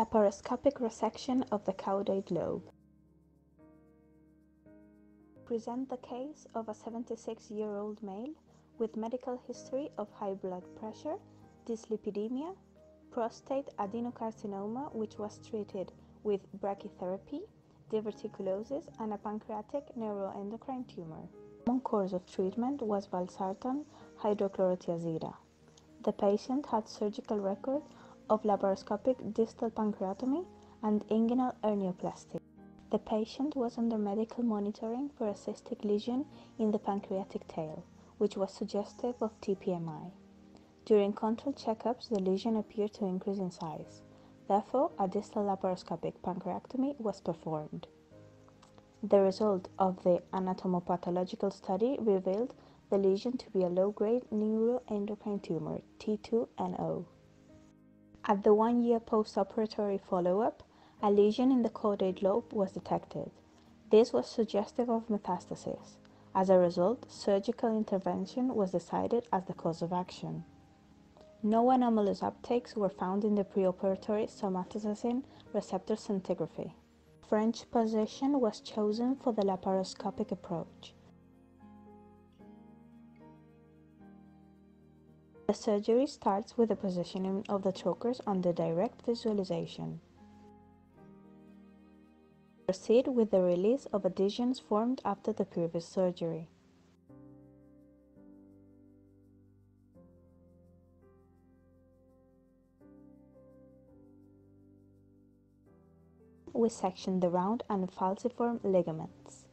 Laparoscopic resection of the caudate lobe. Present the case of a 76 year old male with medical history of high blood pressure, dyslipidemia, prostate adenocarcinoma, which was treated with brachytherapy, diverticulosis, and a pancreatic neuroendocrine tumor. One course of treatment was valsartan hydrochlorothiazide. The patient had surgical record of laparoscopic distal pancreatomy and inguinal hernioplasty. The patient was under medical monitoring for a cystic lesion in the pancreatic tail, which was suggestive of TPMI. During control checkups, the lesion appeared to increase in size. Therefore, a distal laparoscopic pancreatectomy was performed. The result of the anatomopathological study revealed the lesion to be a low-grade neuroendocrine tumor, T2NO. At the one-year post-operatory follow-up, a lesion in the caudate lobe was detected. This was suggestive of metastasis. As a result, surgical intervention was decided as the cause of action. No anomalous uptakes were found in the preoperatory somatostatin receptor scintigraphy. French position was chosen for the laparoscopic approach. The surgery starts with the positioning of the trocars under direct visualization. Proceed with the release of adhesions formed after the previous surgery. We section the round and falciform ligaments.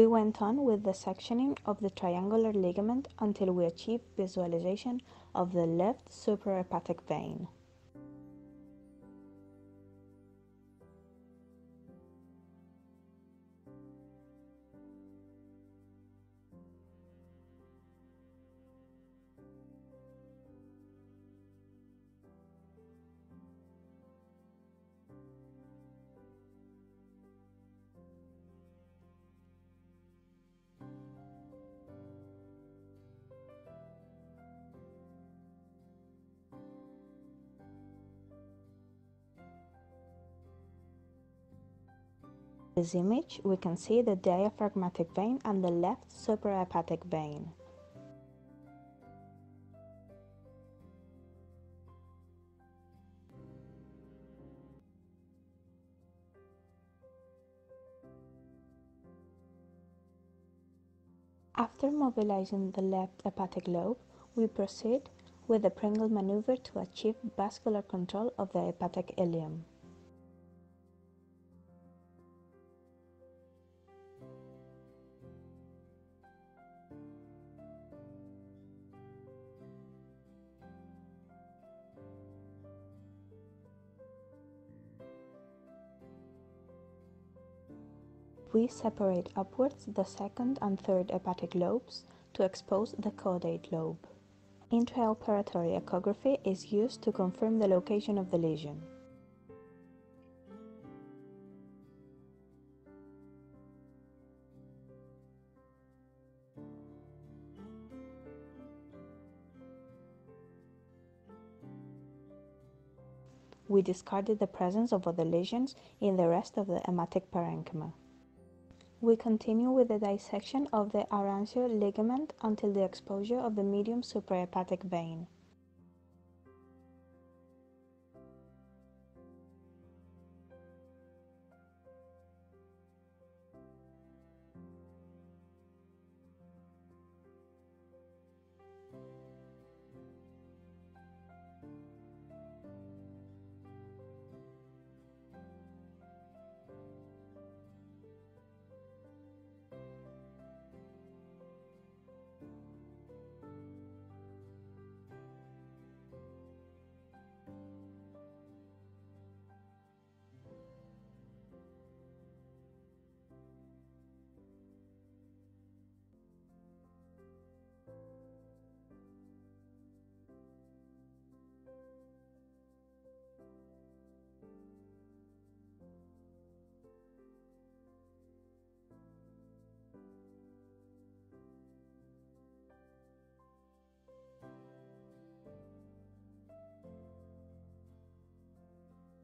We went on with the sectioning of the triangular ligament until we achieved visualization of the left suprahepatic vein. This image, we can see the diaphragmatic vein and the left suprahepatic vein. After mobilizing the left hepatic lobe, we proceed with the Pringle maneuver to achieve vascular control of the hepatic hilum. We separate upwards the second and third hepatic lobes to expose the caudate lobe. Intraoperatory echography is used to confirm the location of the lesion. We discarded the presence of other lesions in the rest of the hepatic parenchyma. We continue with the dissection of the Arantius ligament until the exposure of the medium suprahepatic vein.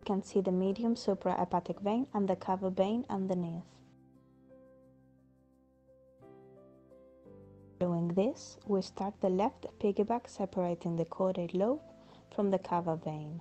Can see the medium suprahepatic vein and the cava vein underneath. Doing this, we start the left piggyback separating the caudate lobe from the cava vein.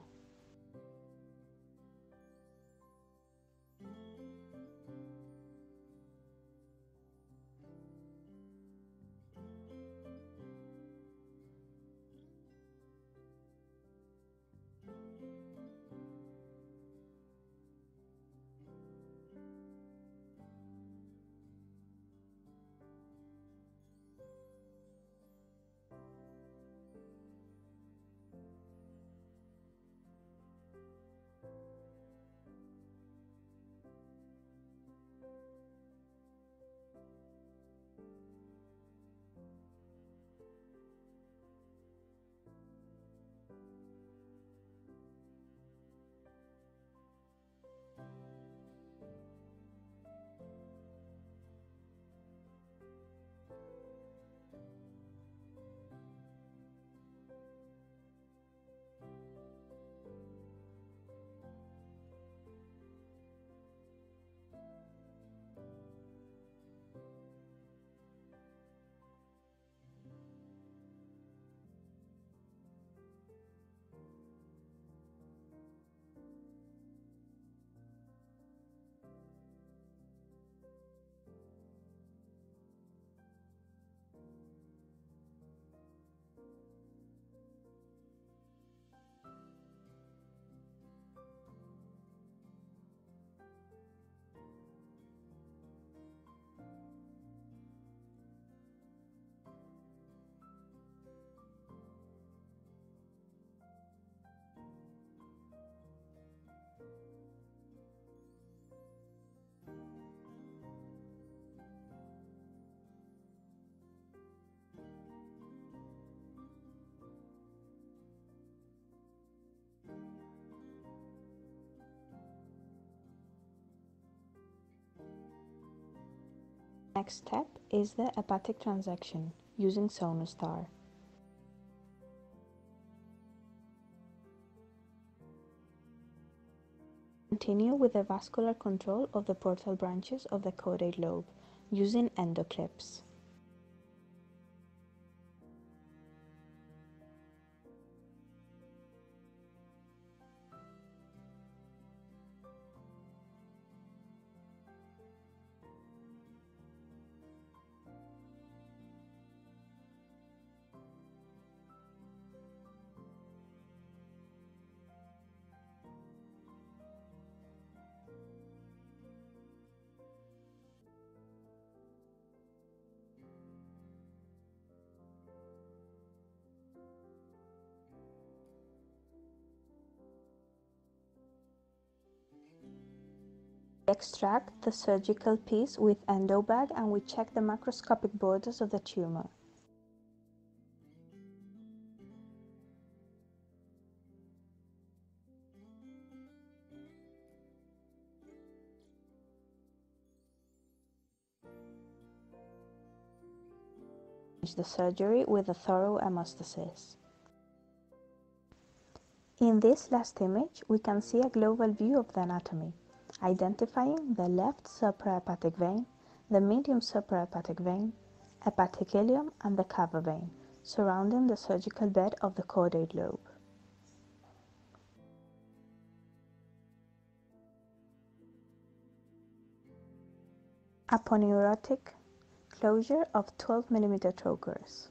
Next step is the hepatic transection using SonaStar. Continue with the vascular control of the portal branches of the caudate lobe using endoclips. Extract the surgical piece with endobag and we check the macroscopic borders of the tumor. the surgery with a thorough hemostasis. In this last image, we can see a global view of the anatomy identifying the left suprahepatic vein, the medium suprahepatic vein, hepatic hilum, and the cava vein, surrounding the surgical bed of the caudate lobe. Aponeurotic closure of 12 mm trocars.